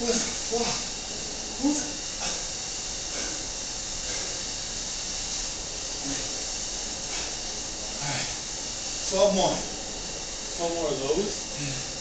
Wow. Twelve more. Twelve more of those? Hmm.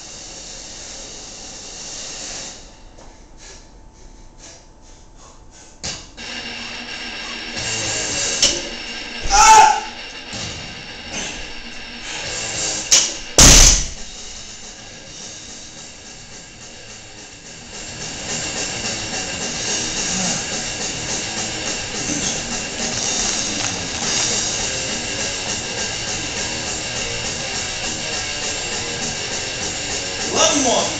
More.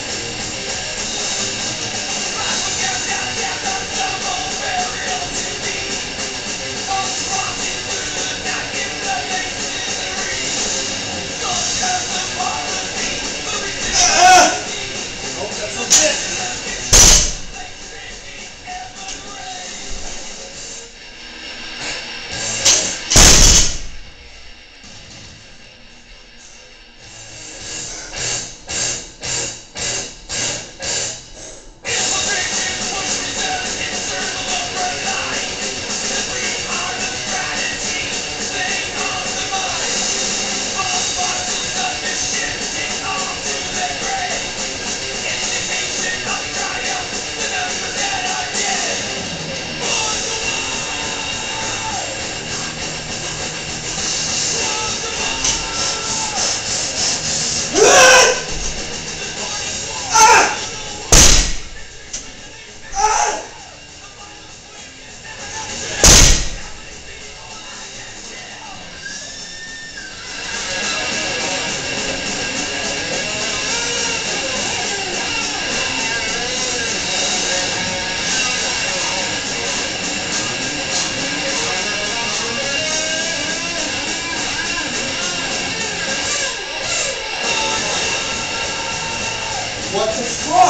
What the fuck? Squawk for